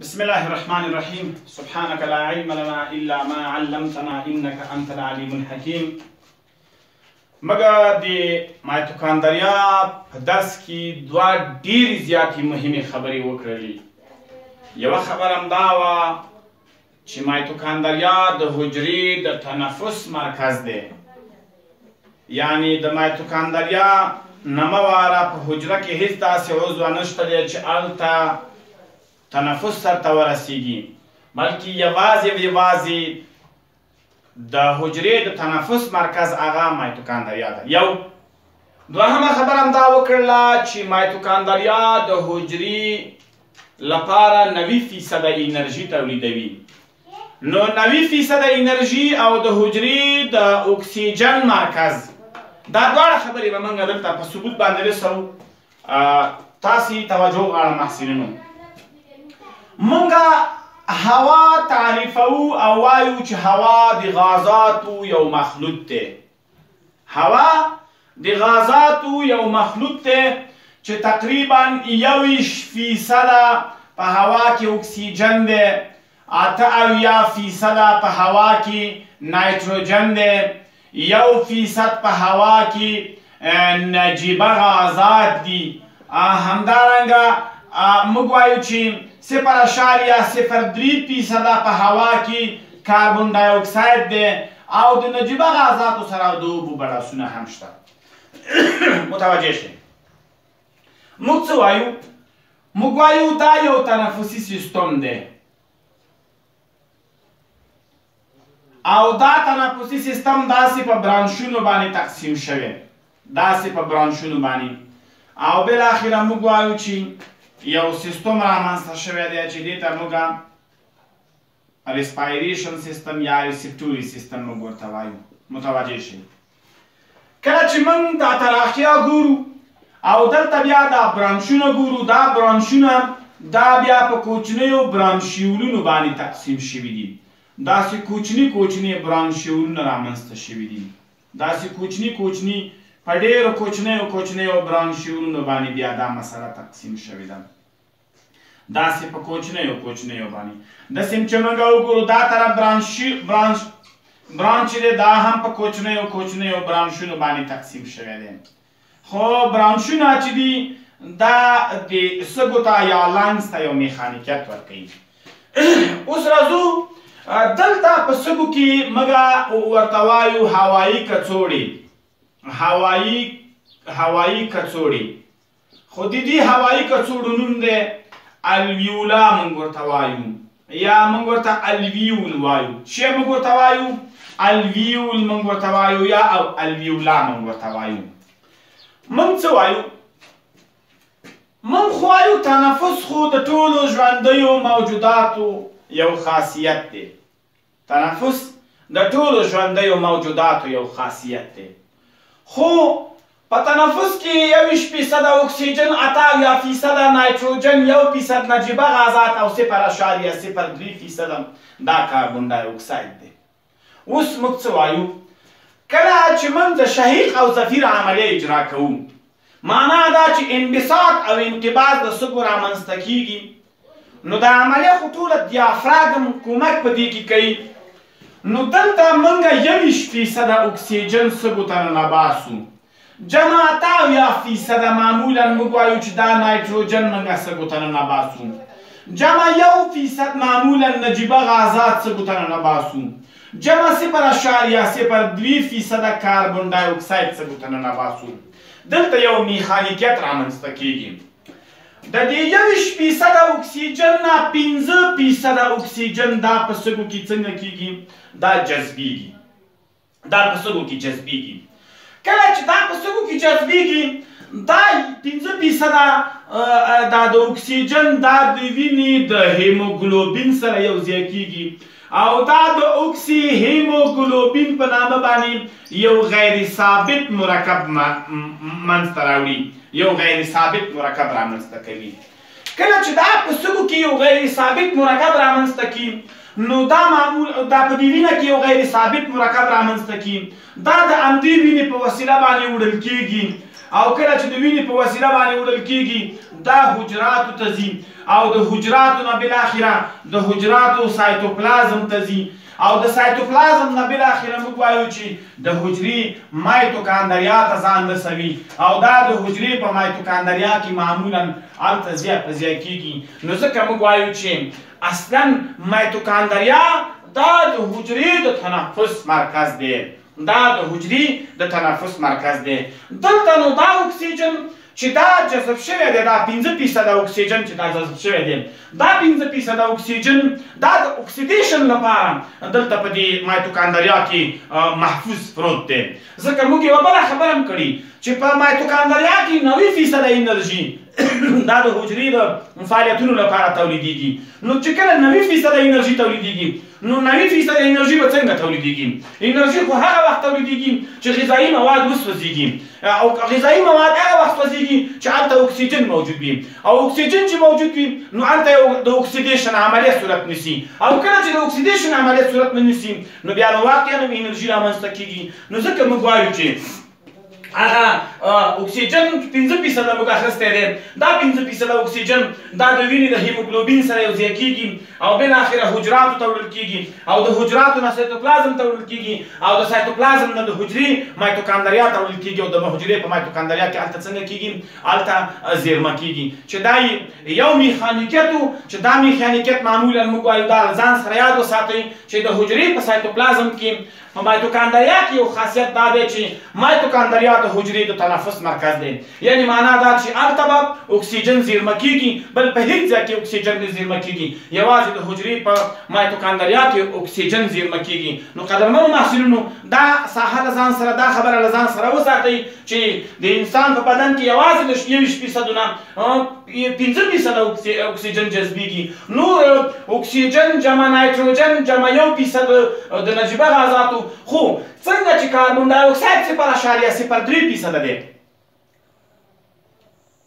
بسم الله الرحمن الرحيم سبحانك لا علم لنا إلا ما علمتنا إنك أنت العليم الحكيم مګه د مایتوکاندریا په درس کې دوه ډېرې زیاتې مهمې خبرې وکړلې یوه خبره همدا وه چې مایتوکاندریا د حجري د تنفس مرکز دی یعنی د مایتوکاندریا نمواره په حجره کې هیڅ داسې عضو نشته دی چې الته تنفس سرته ورسیږي بلکې یوازې او یوازې د حجرې د تنفس مرکز هغه مایتوکاندریا ده یو دوهمه خبره هم دا وکړله چې مایتوکاندریا د حجري لپاره نوي فیصده انرژي تولیدوي نو نوي فیصده انرژي او د حجري د اکسیجن مرکز دا دواړه خبرې به موږ دلته په ثبوت باندې رسو تاسو توجه غواړم محصلینو مونږه هوا تعریفو او وایو چې هوا د غازاتو یو مخلوط دی هوا د غازاتو یو مخلوط دی چې تقریباً یوویشت فیصده په هوا کې اکسیجن دی، اته اویا فیصده په هوا کې نایتروجن دی، یو فیصد په هوا کې نجیبه غازات دي همدارنګه موږ وایو چې صفر اشاریه صفر درې فیصده په هوا کې کاربن ډای اکساید دی او د نجیبه غازاتو سره د اوبو بړاسونه هم شته متوجه شئ موږ څه وایو موږ وایو دا یو تنفسي سیستم دی او دا تنفسي سیستم داسې په برانشونو باندې تقسیم شوی داسې په برانشونو باندې او بل اخیره موږ وایو چې یو سیستم رامنځته شوی دی چې دې ته موږ ریسپایریشن سیستم یا ریسپټوري سیستم موږ ورته وایو متوجه شئ کله چې موږ دا تراخیا ګورو او دلته بیا دا برانشونه ګورو دا برانشونه دا بیا په کوچنیو برانشیولونو باندې تقسیم شوي دي داسې کوچني کوچني برانشیولونه رامنځته شوي دي داسې کوچني کوچني په ډېرو کوچنیو کوچنیو برانشیولونو باندې بیا دا مسله تقسیم شوې ده داسې په کوچنیو کوچنیو باندې د سیم چې موږ وګورو دا طرف برانش برانش برانش دی دا هم په کوچنیو کوچنیو برانشونو باندې تقسیم شوی دی خو برانشونه چې دي دا د سګو ته یا لنګز ته یو میخانیکیت ورکوي اوس راځو دلته په سګو کې مګه ورته وایو هوایي کڅوړې هوایي هوایي کڅوړې خو د دې هوایي کڅوړو نوم دی الویولا موږ ورته وایو یا موږ ورته الویول وایو چې موږ ورته وایو الویول موږ ورته وایو یا او الویولا موږ ورته وایو موږ څه وایو موږ خو وایو تنفس خو د ټولو ژوندیو موجوداتو یو خاصیت دی تنفس د ټولو ژوندیو موجوداتو یو خاصیت دی، خو په تنفس کې یوویشت فیصده اکسیجن، اته اویا فیصده نایتروجن، یو فیصد نجیبه غازات او صفر اعشاریه صفر درې فیصده دا کاربن ډای اکساید دی. اوس موږ څه وایو؟ کله چې موږ د شهیق او زفیر عملیه اجرا کوو، مانا دا چې انبساط او انقباض د سږو رامنځته کېږي نو دا عملیه خو ټوله دیافراګم کمک په دې کې کوي نو دلته مونږ یویش فیصد اکسیجن سبو ته ننباسو جمع تا یا فیصد معمولا موږ وایو چې دا نایټروجن مونږ سبو ته ننباسو جمع یو فیصد معمولا نجیبه غازات سبو ته ننباسو جمع صفر اشاریه صفر دوی فیصد کاربن ډای اکساید سبو ته ننباسو دلته یو میخانیکیت رامنځته کیږي د دې یوویشت فیصده اکسیجن نه پنځه فیصده اکسیجن دا په سږو کې څنګه کیږي؟ دا جذبیږي. دا په سږو کې جذبیږي. کله چې دا په سږو کې جذبیږي دا پنځه فیصده دا د اکسیجن دا د وینې د هیموګلوبین سره یو ځای کیږي. او دا د اوکسي هیمو ګلوبین په نامه باندې یو غیر ثابت مرکب منځ ته راوړي یو غیر ثابت مرکب رامنځته کوي کله چې دا په سږو کې یو غیر ثابت مرکب رامنځته کی نو دا معمول دا په دې وینه کې یو غیر ثابت مرکب رامنځته کی دا د همدې وینې په وسیله باندې وړل کېږي او کله چې د وینې په وسیله باندې وړل کېږي دا حجراتو ته ځي او د حجراتو نه بالاخره د حجراتو سایتوپلازم ته ځي او د سایتوپلازم نه بالاخره موږ وایو چې د حجرې مایتوکاندریا ته ځان رسوي او دا د حجرې په مایتوکاندریا کې معمولا هلته ځای په ځای کېږي نو ځکه موږ وایو چې اصلاً مایتوکاندریا دا د حجرې د تنفس مرکز دی. دا د حجرې د تنفس مرکز دی. دلته نو دا اکسیجن چې دا جذب شوی دی، دا پنځه فیصده اکسیجن چې دا جذب شوی دی، دا پنځه فیصده اکسیجن دا د اکسیدیشن لپاره دلته په دې مایتوکاندریا کې محفوظ پروت دی. ځکه موږ یوه بله خبره هم کړې چې په مایتوکاندریا کې نوي فیصده انرژي دا د حجرې د فعالیتونو لپاره تولیدېږي نو چې کله نوي فیصد انرژي تولیدېږي نو نوي فیصد انرژي به څنګه تولیدېږي انرژي خو هغه وخت تولیدېږي چې غذایي مواد وسوځېږي او غذایي مواد هغه وخت سوځېږي چې هلته اکسیجن موجود وي او اکسیجن چې موجود وي نو هلته یو د اکسیدیشن عملیه صورت نیسي او کله چې د اکسیدیشن عملیه صورت نه نیسي نو بیا نو واقعا انرژي رامنځته کېږي نو ځکه موږ وایو چې هغه اکسیجن 15 فیصد موږ اخیستی دی دا 15 فیصد اکسیجن دا د وینې د هیموګلوبین سره یو ځای کیږي او بل اخره حجراتو ته وړل کیږي او د حجراتو نه سایتوپلازم ته وړل کیږي او د سایتوپلازم نه د حجرې مایتوکاندریا ته وړل کیږي او د حجرې په مایتوکاندریا کې الته څنګه کیږي الته زیرمه کیږي چې دا یو میخانیکیت چې دا میخانیکیت معمولا موږ وایو دا ځان سره یاد وساتئ چې د حجرې په سایتوپلازم کې په مایتوکاندریا کې یو خاصیت دا دی چې مایتوکاندریا د حجرې د تنفس مرکز دی، یعنې معنا دا چې هلته به اکسیجن زیرمه کېږي، بل په هېڅ ځای کې اکسیجن نه زیرمه کېږي، یوازې د حجرې په مایتوکاندریا کې اکسیجن زیرمه کېږي. نو قدرمنو محصلینو دا ساحه له ځان سره، دا خبره له ځان سره وساتئ چې د انسان په بدن کې یوازې له یوویشت فیصدو نه پنځه فیصده اکسیجن جذبیږي نور اکسیجن جمع نایتروجن جمع یو فیصد د نجیبه غازاتو خو څنګه چې کاربن ډای اکساید صفر اعشاریه صفر درې فیصده دی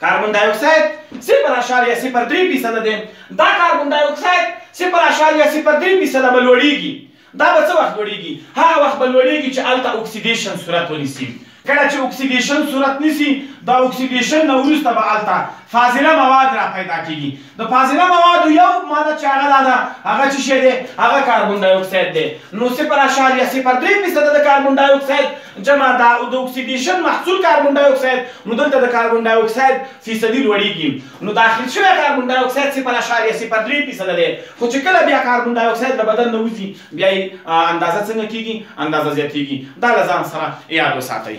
کاربن ډای اکساید صفر اعشاریه صفر درې فیصده دی دا کاربن ډای اکساید صفر اعشاریه صفر درې فیصده به لوړیږي دا به څه وخت لوړیږي؟ هغه وخت به لوړیږي چې هلته اکسیدیشن صورت ونیسي. کله چې اکسیدیشن صورت نیسي د اکسیدیشن نه وروسته به هلته فاضله مواد را پیدا کیږي. د فاضله موادو یو ماده چې هغه دا ده هغه څه شی دی؟ هغه کاربن ډای اکساید دی. نو صفر اعشاریه صفر درې فیصده د کاربن ډای اکساید جمع د اکسیدیشن محصول کاربن ډای اکساید نو دلته د کاربن ډای اکساید فیصدي لوړیږي. نو داخل شوی کاربن ډای اکساید صفر اعشاریه صفر درې فیصده دی، خو چې کله بیا کاربن ډای اکساید له بدن نه وځي بیا یې اندازه څنګه کیږي؟ اندازه زیاتیږي. دا له ځان سره یاد وساتئ.